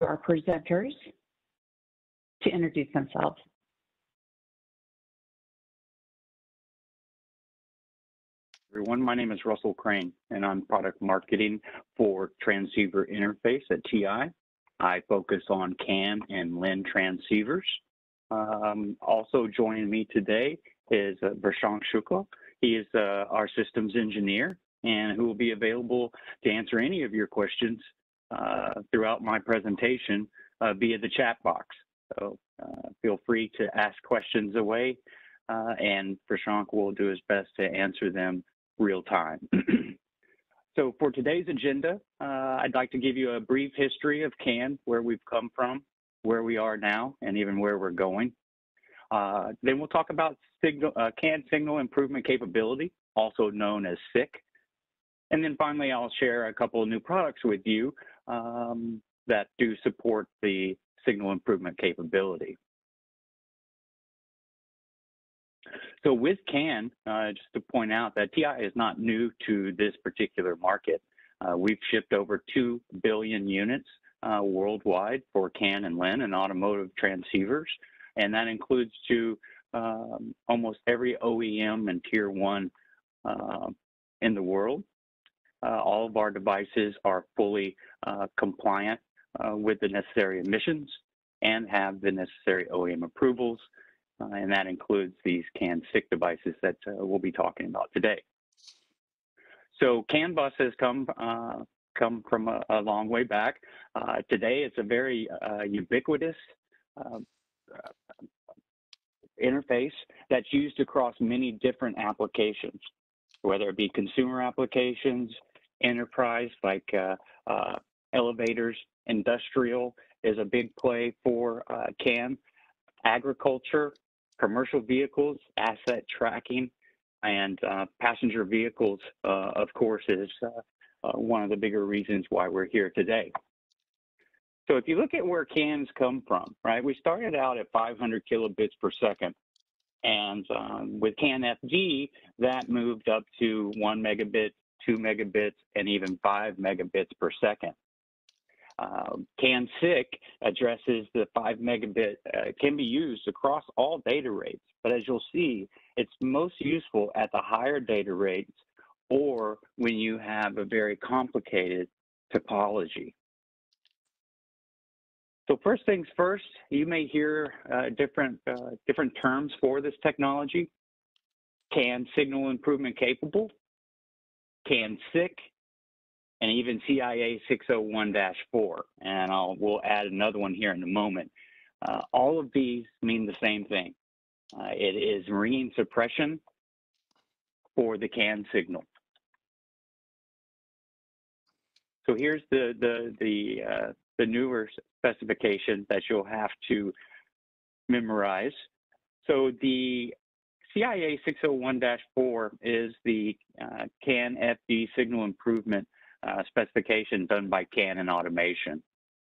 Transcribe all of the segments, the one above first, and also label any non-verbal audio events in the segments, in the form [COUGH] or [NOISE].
our presenters to introduce themselves. Everyone, my name is Russell Crane, and I'm product marketing for transceiver interface at TI. I focus on CAN and LIN transceivers. Um, also joining me today is uh, Shukla. He is uh, our systems engineer and who will be available to answer any of your questions throughout my presentation uh, via the chat box. So uh, feel free to ask questions away uh, and Vershank will do his best to answer them real time. [CLEARS THROAT] so for today's agenda, uh, I'd like to give you a brief history of CAN, where we've come from, where we are now, and even where we're going. Uh, then we'll talk about signal, uh, CAN signal improvement capability, also known as SIC. And then finally, I'll share a couple of new products with you um, that do support the signal improvement capability. So with CAN, uh, just to point out that TI is not new to this particular market. Uh, we've shipped over 2 billion units uh, worldwide for CAN and LIN and automotive transceivers, and that includes to um, almost every OEM and tier one uh, in the world. Uh, all of our devices are fully uh, compliant with the necessary emissions and have the necessary OEM approvals uh, and that includes these CAN SIC devices that uh, we'll be talking about today. So CAN bus has come uh, come from a, a, long way back. Uh, today, it's a very uh, ubiquitous um, interface that's used across many different applications, whether it be consumer applications, enterprise like uh, elevators, industrial is a big play for CAN, agriculture, commercial vehicles, asset tracking, and uh, passenger vehicles, uh, of course, is uh, uh, one of the bigger reasons why we're here today. So if you look at where CANs come from, right, we started out at 500 kilobits per second. And with CAN FD, that moved up to one megabit, two megabits, and even five megabits per second. Um, CAN-SIC addresses the 5 megabit, uh, can be used across all data rates, but as you'll see, it's most useful at the higher data rates or when you have a very complicated topology. So first things first, you may hear uh, different, uh, different terms for this technology. CAN signal improvement capable, CAN SIC, and even CIA 601-4, and I'll, we'll add another one here in a moment. Uh, all of these mean the same thing. Uh, it is ringing suppression for the CAN signal. So here's the the the uh, the newer specification that you'll have to memorize. So the CIA 601-4 is the uh, CAN FD signal improvement uh, specification done by CAN in Automation.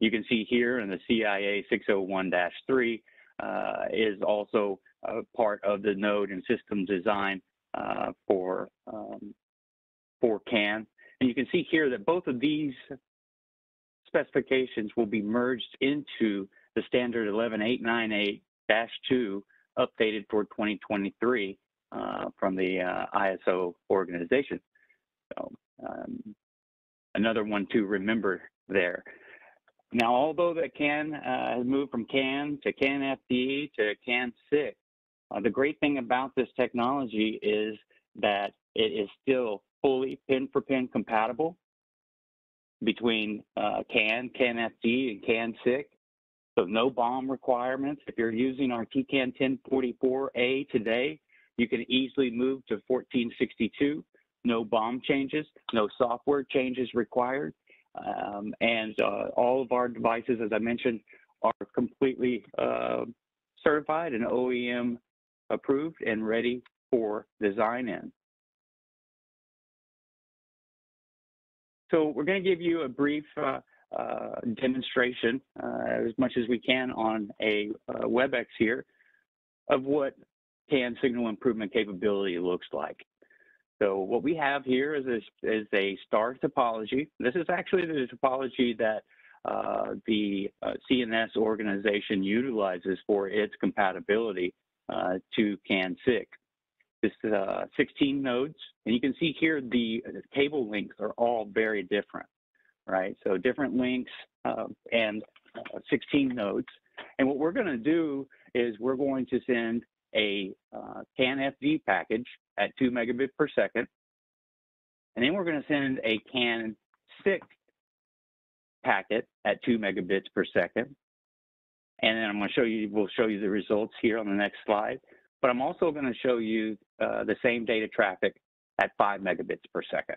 You can see here in the CIA 601-3 uh, is also a part of the node and system design uh, for, um, for CAN. And you can see here that both of these specifications will be merged into the standard 11898-2 updated for 2023 uh, from the uh, ISO organization. So um, another one to remember there. Now, although the CAN uh, has moved from CAN to CAN FD to CAN SIC, uh, the great thing about this technology is that it is still fully pin for pin compatible between uh, CAN, CAN FD, and CAN SIC. So no BOM requirements. If you're using our TCAN 1044A today, you can easily move to 1462 no BOM changes, no software changes required. Um, and uh, all of our devices, as I mentioned, are completely uh, certified and OEM approved and ready for design in. So we're going to give you a brief uh, demonstration, uh, as much as we can on a uh, WebEx here, of what CAN signal improvement capability looks like. So what we have here is a, is a star topology. This is actually the topology that uh, the uh, C&S organization utilizes for its compatibility uh, to CAN-SIC. This uh, 16 nodes, and you can see here the cable links are all very different, right? So different links uh, and uh, 16 nodes. And what we're going to do is we're going to send a uh, CAN-FD package at 2 megabit per second, and then we're going to send a CAN-SIC packet at 2 megabits per second. And then I'm going to show you, we'll show you the results here on the next slide. But I'm also going to show you uh, the same data traffic at 5 megabits per second.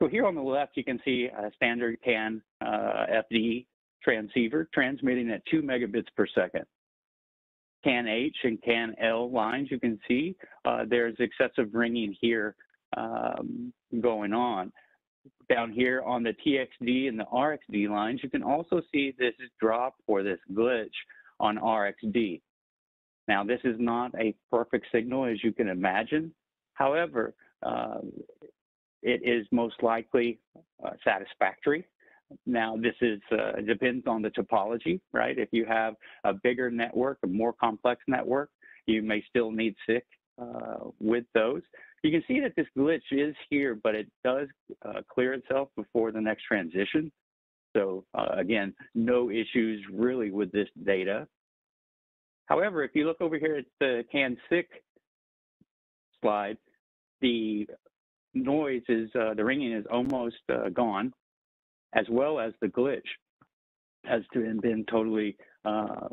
So here on the left, you can see a standard CAN uh, FD transceiver transmitting at 2 megabits per second. CAN H and CAN L lines, you can see uh, there's excessive ringing here um, going on. Down here on the TXD and the RXD lines, you can also see this drop or this glitch on RXD. Now, this is not a perfect signal as you can imagine. However, uh, it is most likely uh, satisfactory. Now, this is uh, depends on the topology, right? If you have a bigger network, a more complex network, you may still need SIC uh, with those. You can see that this glitch is here, but it does uh, clear itself before the next transition. So uh, again, no issues really with this data. However, if you look over here at the CAN-SIC slide, the noise is, uh, the ringing is almost uh, gone, as well as the glitch has been totally uh,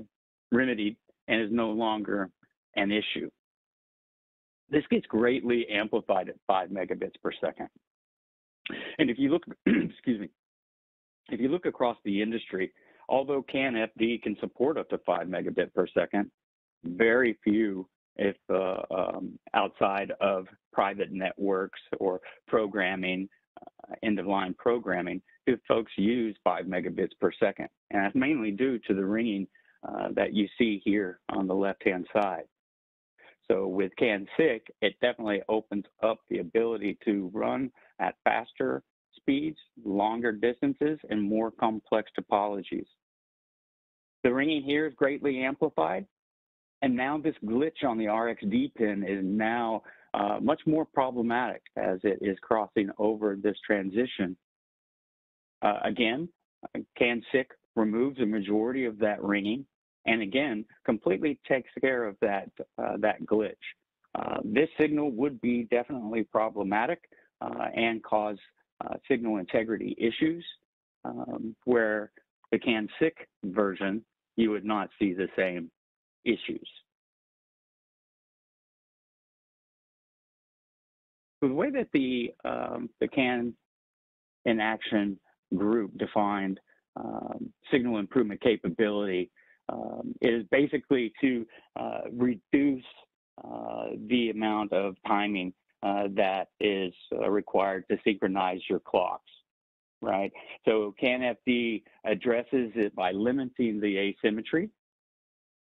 remedied and is no longer an issue. This gets greatly amplified at 5 megabits per second. And if you look, [CLEARS THROAT] excuse me, if you look across the industry, although CAN-FD can support up to 5 megabit per second, very few, if uh, um, outside of private networks or programming, uh, end-of-line programming, do folks use 5 megabits per second. And that's mainly due to the ringing uh, that you see here on the left-hand side. So with CAN-SIC, it definitely opens up the ability to run at faster speeds, longer distances, and more complex topologies. The ringing here is greatly amplified, and now this glitch on the RXD pin is now uh, much more problematic as it is crossing over this transition. Uh, again, CAN-SIC removes a majority of that ringing, and again, completely takes care of that, uh, that glitch. Uh, this signal would be definitely problematic uh, and cause uh, signal integrity issues, um, where the CAN-SIC version, you would not see the same issues. So the way that the, um, the CAN in action group defined um, signal improvement capability um, is basically to uh, reduce uh, the amount of timing uh, that is uh, required to synchronize your clocks, right? So CAN-FD addresses it by limiting the asymmetry.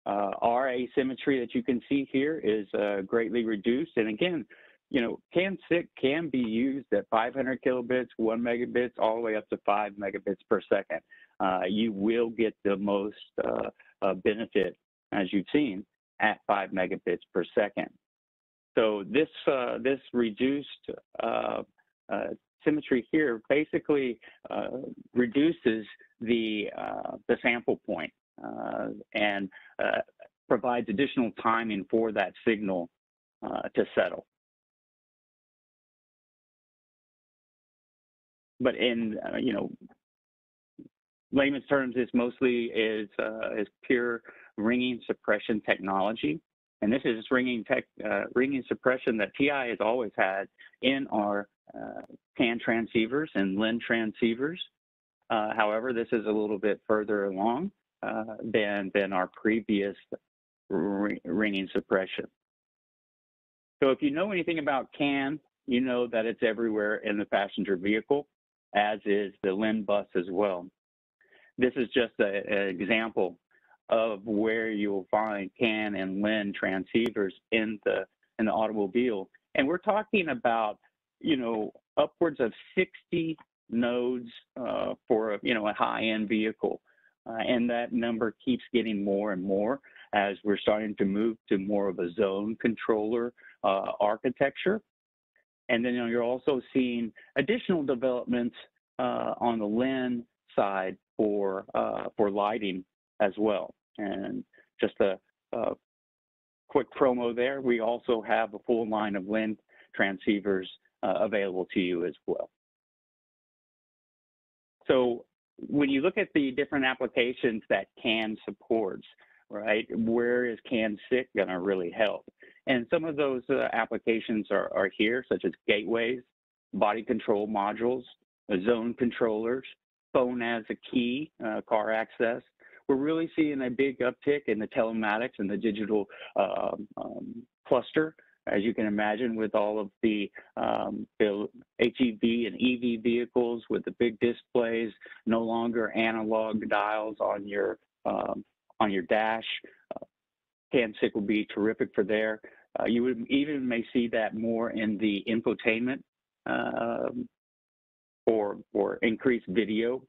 Uh, our asymmetry that you can see here is uh, greatly reduced. And again, you know, CAN-SIC can be used at 500 kilobits, one megabits, all the way up to five megabits per second. Uh, you will get the most uh, uh, benefit, as you've seen, at five megabits per second. So this uh, this reduced symmetry here basically reduces the the sample point and provides additional timing for that signal to settle. but in uh, you know layman's terms, it's mostly is uh, is pure ringing suppression technology, and this is ringing tech uh, ringing suppression that TI has always had in our uh, CAN transceivers and LIN transceivers. Uh, however, this is a little bit further along uh, than than our previous ringing suppression. So if you know anything about CAN, you know that it's everywhere in the passenger vehicle as is the LIN bus as well. This is just an example of where you'll find CAN and LIN transceivers in the in the automobile, and we're talking about you know upwards of 60 nodes uh, for a, you know a high-end vehicle, uh, and that number keeps getting more and more as we're starting to move to more of a zone controller uh, architecture. And then you know, you're also seeing additional developments uh, on the LIN side for uh, for lighting as well. And just a, a, quick promo there, we also have a full line of LIN transceivers uh, available to you as well. So when you look at the different applications that CAN supports, right, where is CAN SIC going to really help? And some of those uh, applications are, are here, such as gateways, body control modules, zone controllers, phone as a key, uh, car access. We're really seeing a big uptick in the telematics and the digital uh, um, cluster as you can imagine, with all of the, um, the HEV and EV vehicles with the big displays, no longer analog dials on your um, on your dash. Uh, will be terrific for there. Uh, you would even may see that more in the infotainment uh, or or increased video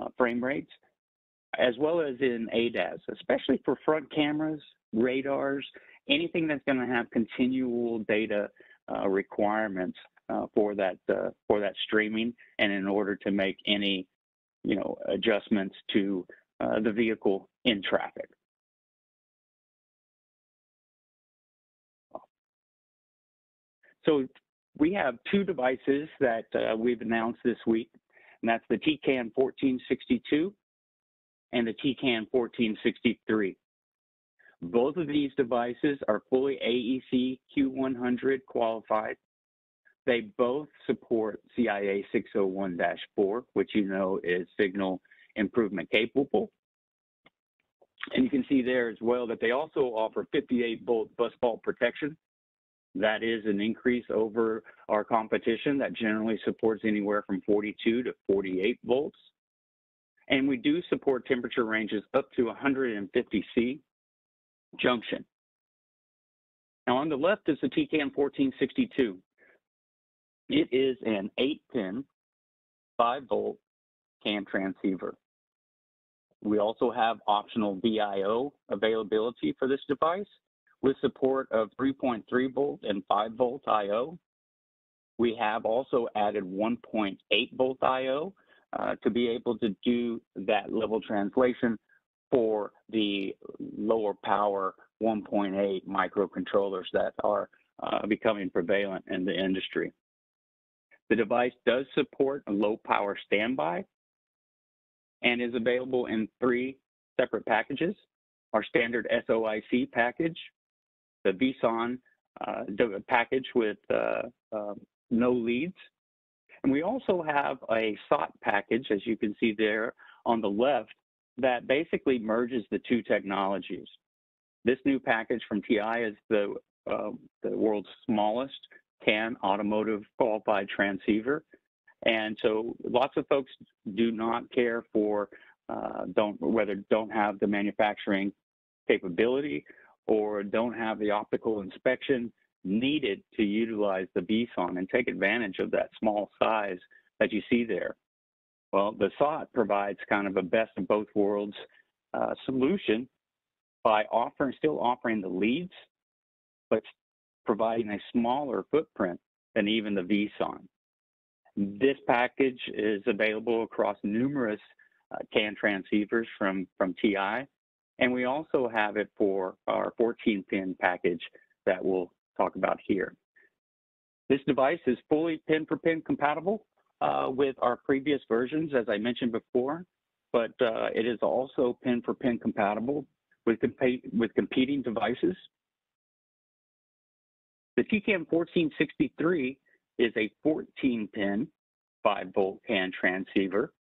uh, frame rates, as well as in ADAS, especially for front cameras, radars, anything that's going to have continual data uh, requirements uh, for that uh, for that streaming, and in order to make any you know adjustments to uh, the vehicle in traffic. So we have two devices that uh, we've announced this week, and that's the TCAN 1462 and the TCAN 1463. Both of these devices are fully AEC Q100 qualified. They both support CIA 601-4, which you know is signal improvement capable. And you can see there as well that they also offer 58 volt bus fault protection. That is an increase over our competition that generally supports anywhere from 42 to 48 volts. And we do support temperature ranges up to 150 C junction. Now on the left is the TCAN 1462. It is an 8-pin, 5-volt CAN transceiver. We also have optional VIO availability for this device with support of 3.3 volt and 5 volt IO. We have also added 1.8 volt IO uh, to be able to do that level translation for the lower power 1.8 microcontrollers that are uh, becoming prevalent in the industry. The device does support a low power standby and is available in three separate packages. Our standard SOIC package, the VSON uh, package with uh, um, no leads. And we also have a SOT package, as you can see there on the left, that basically merges the two technologies. This new package from TI is the, uh, the world's smallest CAN automotive qualified transceiver. And so lots of folks do not care for uh, don't whether don't have the manufacturing capability or don't have the optical inspection needed to utilize the VSON and take advantage of that small size that you see there. Well, the SOT provides kind of a best of both worlds uh, solution by offering, still offering the leads, but providing a smaller footprint than even the VSON. This package is available across numerous uh, CAN transceivers from, from TI, and we also have it for our 14-pin package that we'll talk about here. This device is fully pin-for-pin -pin compatible uh, with our previous versions, as I mentioned before, but uh, it is also pin for pin compatible with, with competing devices. The TCAN 1463 is a 14 pin 5 volt CAN transceiver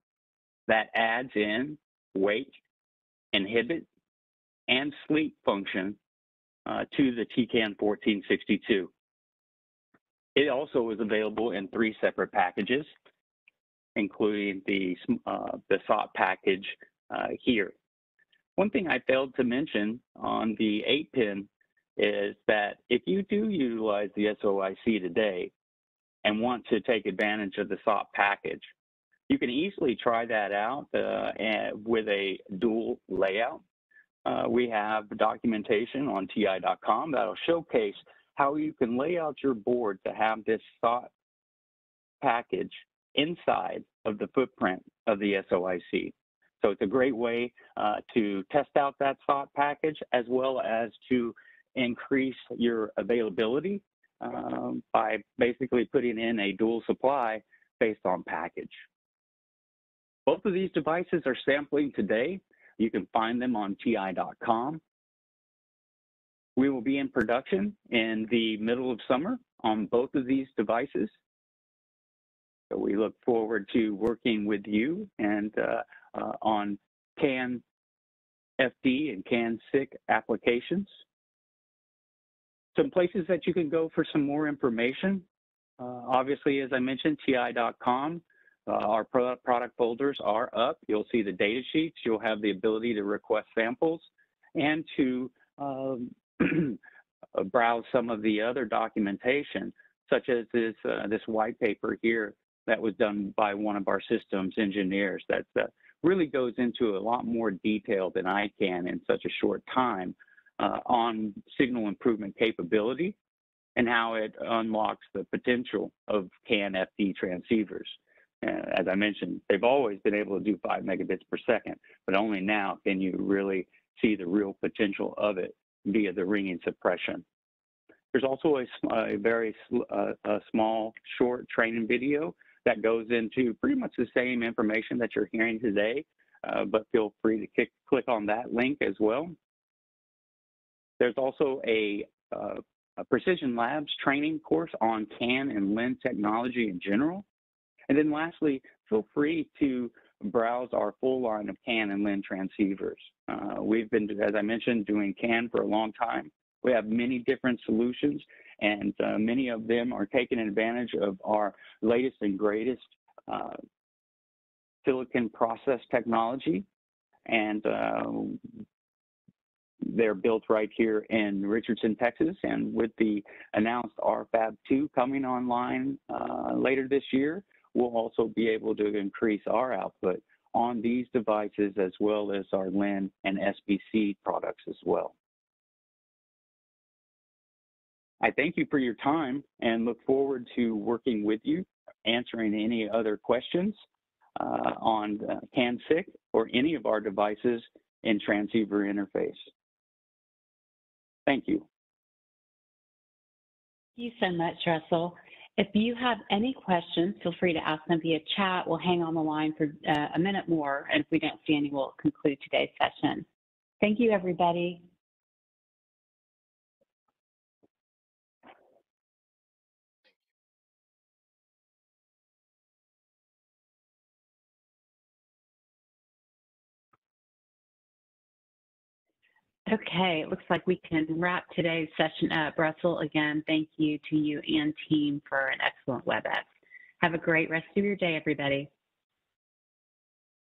that adds in wake, inhibit, and sleep function uh, to the TCAN 1462. It also is available in three separate packages including the, uh, the SOT package uh, here. One thing I failed to mention on the 8-pin is that if you do utilize the SOIC today, and want to take advantage of the SOT package. You can easily try that out uh, with a dual layout. Uh, we have documentation on TI.com that'll showcase how you can lay out your board to have this SOT package inside of the footprint of the SOIC. So it's a great way uh, to test out that SOT package as well as to increase your availability um, by basically putting in a dual supply based on package. Both of these devices are sampling today. You can find them on TI.com. We will be in production in the middle of summer on both of these devices. So we look forward to working with you and uh, uh, on CAN FD and CAN SIC applications. Some places that you can go for some more information. Uh, obviously, as I mentioned, TI.com. Uh, our product folders are up. You'll see the data sheets. You'll have the ability to request samples and to um, [CLEARS THROAT] browse some of the other documentation, such as this, uh, this white paper here that was done by one of our systems engineers that uh, really goes into a lot more detail than I can in such a short time uh, on signal improvement capability and how it unlocks the potential of CAN FD transceivers. Uh, as I mentioned, they've always been able to do five megabits per second, but only now can you really see the real potential of it via the ringing suppression. There's also a, a very uh, a small, short training video that goes into pretty much the same information that you're hearing today, uh, but feel free to kick, click on that link as well. There's also a, uh, a Precision Labs training course on CAN and LIN technology in general. And then lastly, feel free to browse our full line of CAN and LIN transceivers. Uh, we've been, as I mentioned, doing CAN for a long time. We have many different solutions, and uh, many of them are taking advantage of our latest and greatest uh, silicon process technology. And uh, they're built right here in Richardson, Texas. And with the announced RFAB 2 coming online uh, later this year, we'll also be able to increase our output on these devices as well as our LIN and SBC products as well. I thank you for your time and look forward to working with you, answering any other questions uh, on uh, CAN-SIC or any of our devices in transceiver interface. Thank you. Thank you so much, Russell. If you have any questions, feel free to ask them via chat. We'll hang on the line for uh, a minute more, and if we don't see any, we'll conclude today's session. Thank you, everybody. Okay, it looks like we can wrap today's session up. Russell, again, thank you to you and team for an excellent WebEx. Have a great rest of your day, everybody.